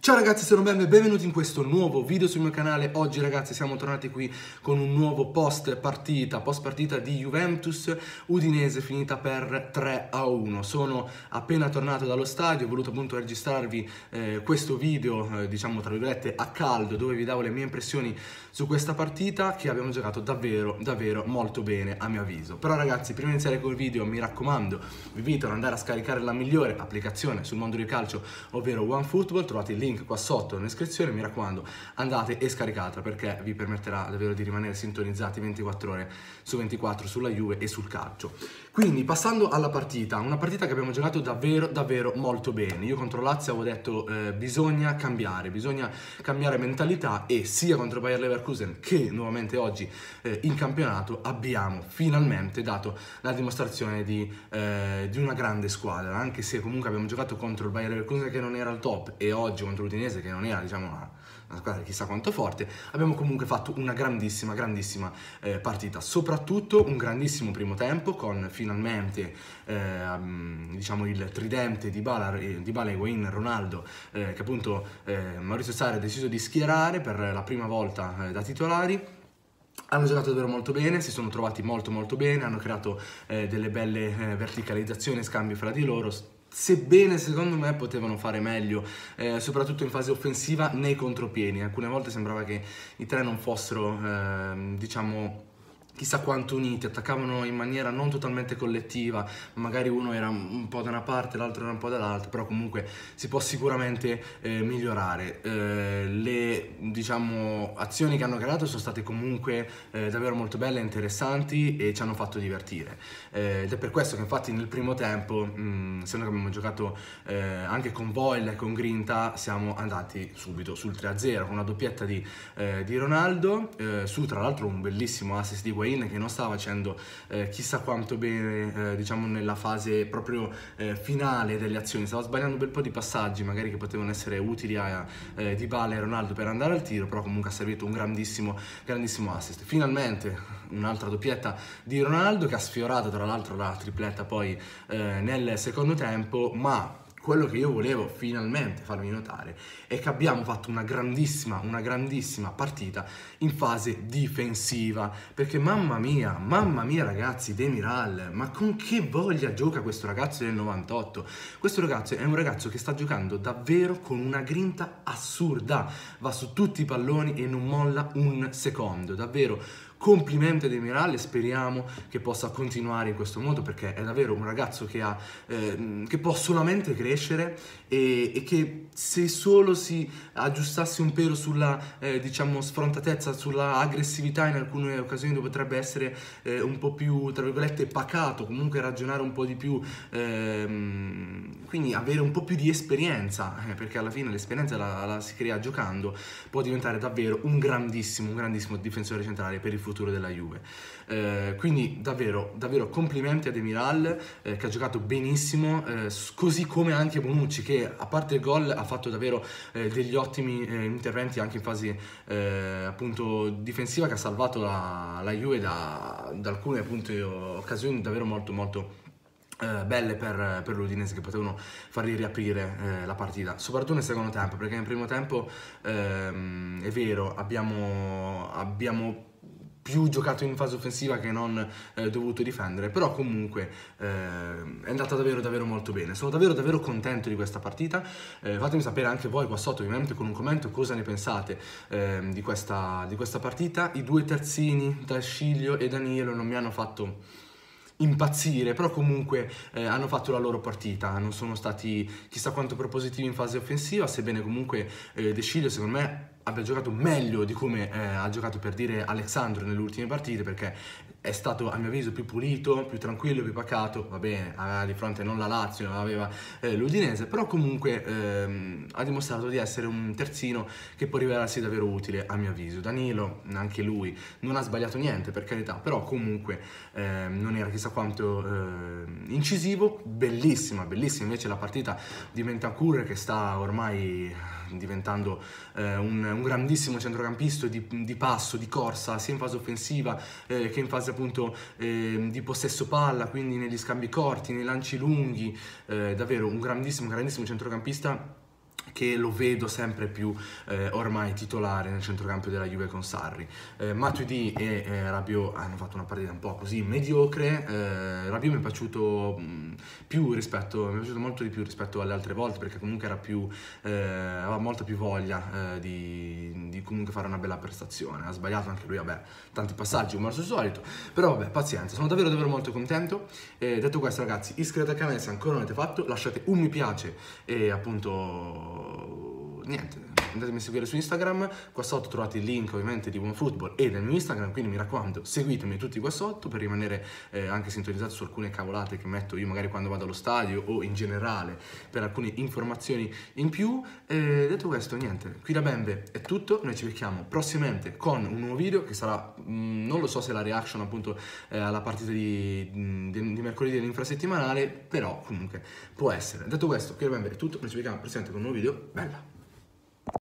Ciao ragazzi, sono Ben e benvenuti in questo nuovo video sul mio canale. Oggi ragazzi siamo tornati qui con un nuovo post partita, post partita di Juventus Udinese finita per 3 a 1. Sono appena tornato dallo stadio, ho voluto appunto registrarvi eh, questo video, eh, diciamo tra virgolette a caldo, dove vi davo le mie impressioni su questa partita che abbiamo giocato davvero, davvero molto bene a mio avviso. Però ragazzi, prima di iniziare col video mi raccomando, vi invito ad andare a scaricare la migliore applicazione sul mondo del calcio, ovvero OneFootball, trovate il link link qua sotto in descrizione, mi raccomando andate e scaricatela perché vi permetterà davvero di rimanere sintonizzati 24 ore su 24 sulla Juve e sul calcio. Quindi passando alla partita, una partita che abbiamo giocato davvero davvero molto bene. Io contro Lazio avevo detto eh, bisogna cambiare, bisogna cambiare mentalità e sia contro Bayer Leverkusen che nuovamente oggi eh, in campionato abbiamo finalmente dato la dimostrazione di, eh, di una grande squadra, anche se comunque abbiamo giocato contro il Bayer Leverkusen che non era al top e oggi contro l'Udinese che non era diciamo una, una squadra chissà quanto forte, abbiamo comunque fatto una grandissima, grandissima eh, partita, soprattutto un grandissimo primo tempo con finalmente eh, diciamo il tridente di Bala, di Bala Higuain, Ronaldo, eh, che appunto eh, Maurizio Sarri ha deciso di schierare per la prima volta eh, da titolari. Hanno giocato davvero molto bene, si sono trovati molto molto bene, hanno creato eh, delle belle verticalizzazioni, scambi fra di loro, sebbene secondo me potevano fare meglio, eh, soprattutto in fase offensiva nei contropieni. Alcune volte sembrava che i tre non fossero, eh, diciamo, chissà quanto uniti, attaccavano in maniera non totalmente collettiva, magari uno era un po' da una parte, l'altro era un po' dall'altra, però comunque si può sicuramente eh, migliorare. Eh, le diciamo, azioni che hanno creato sono state comunque eh, davvero molto belle, interessanti e ci hanno fatto divertire. Eh, ed è per questo che infatti nel primo tempo, mh, essendo che abbiamo giocato eh, anche con Boyle e con Grinta, siamo andati subito sul 3-0 con una doppietta di, eh, di Ronaldo, su tra l'altro un bellissimo assist di Guay Higuain che non stava facendo eh, chissà quanto bene eh, diciamo nella fase proprio eh, finale delle azioni, stava sbagliando un bel po' di passaggi magari che potevano essere utili a eh, Dybala e Ronaldo per andare al tiro, però comunque ha servito un grandissimo, grandissimo assist. Finalmente un'altra doppietta di Ronaldo che ha sfiorato tra l'altro la tripletta poi eh, nel secondo tempo, ma quello che io volevo finalmente farvi notare è che abbiamo fatto una grandissima, una grandissima partita in fase difensiva, perché mamma mia, mamma mia ragazzi, Demiral, ma con che voglia gioca questo ragazzo del 98? Questo ragazzo è un ragazzo che sta giocando davvero con una grinta assurda, va su tutti i palloni e non molla un secondo, davvero complimenti ad Emirale, speriamo che possa continuare in questo modo perché è davvero un ragazzo che, ha, eh, che può solamente crescere e, e, che se solo si aggiustasse un pelo sulla eh, diciamo sfrontatezza, sulla aggressività in alcune occasioni potrebbe essere eh, un po' più tra virgolette pacato, comunque ragionare un po' di più, ehm, quindi avere un po' più di esperienza eh, perché alla fine l'esperienza la, la si crea giocando, può diventare davvero un grandissimo, un grandissimo difensore centrale per il futuro della Juve. Eh, quindi davvero, davvero complimenti ad Emiral eh, che ha giocato benissimo, eh, così come anche Bonucci che a parte il gol ha fatto davvero eh, degli ottimi eh, interventi anche in fase appunto difensiva che ha salvato la, la Juve da, da alcune appunto, occasioni davvero molto molto Uh, belle per, per, l'Udinese che potevano fargli riaprire uh, la partita, soprattutto nel secondo tempo, perché nel primo tempo uh, è vero, abbiamo, abbiamo più giocato in fase offensiva che non eh, dovuto difendere, però comunque eh, è andata davvero davvero molto bene. Sono davvero davvero contento di questa partita. Eh, fatemi sapere anche voi qua sotto, ovviamente con un commento, cosa ne pensate ehm, di questa, di, questa, partita. I due terzini, da Sciglio e Danielo, non mi hanno fatto impazzire, però comunque eh, hanno fatto la loro partita, non sono stati chissà quanto propositivi in fase offensiva, sebbene comunque eh, De Sciglio secondo me abbia giocato meglio di come eh, ha giocato per dire Alessandro nelle ultime partite perché è stato a mio avviso più pulito, più tranquillo, più pacato, va bene, aveva di fronte non la Lazio, aveva eh, l'Udinese, però comunque ehm, ha dimostrato di essere un terzino che può rivelarsi davvero utile a mio avviso. Danilo, anche lui, non ha sbagliato niente per carità, però comunque ehm, non era chissà quanto ehm, incisivo, bellissima, bellissima. Invece la partita di Mentancur che sta ormai diventando eh, un, un, grandissimo centrocampista di, di, passo, di corsa, sia in fase offensiva eh, che in fase appunto eh, di possesso palla, quindi negli scambi corti, nei lanci lunghi, eh, davvero un grandissimo, grandissimo centrocampista che lo vedo sempre più eh, ormai titolare nel centrocampo della Juve con Sarri. Eh, Matuidi e eh, Rabiot hanno fatto una partita un po' così mediocre, eh, Rabiot mi è piaciuto mh, più rispetto, mi è piaciuto molto di più rispetto alle altre volte perché comunque era più, eh, aveva molta più voglia eh, di, di, comunque fare una bella prestazione, ha sbagliato anche lui, vabbè, tanti passaggi come al suo solito, però vabbè, pazienza, sono davvero davvero molto contento. detto questo ragazzi, iscrivetevi al canale se ancora non l'avete fatto, lasciate un mi piace e appunto niente, andatemi a seguire su Instagram, qua sotto trovate il link ovviamente di OneFootball e del mio Instagram, quindi mi raccomando seguitemi tutti qua sotto per rimanere eh, anche sintonizzato su alcune cavolate che metto io magari quando vado allo stadio o in generale per alcune informazioni in più. E detto questo, niente, qui da Bembe è tutto, noi ci becchiamo prossimamente con un nuovo video che sarà, mh, mm, non lo so se la reaction appunto eh, alla partita di, di, di mercoledì dell'infrasettimanale, però comunque può essere. Detto questo, qui da Bembe è tutto, noi ci becchiamo prossimamente con un nuovo video, bella!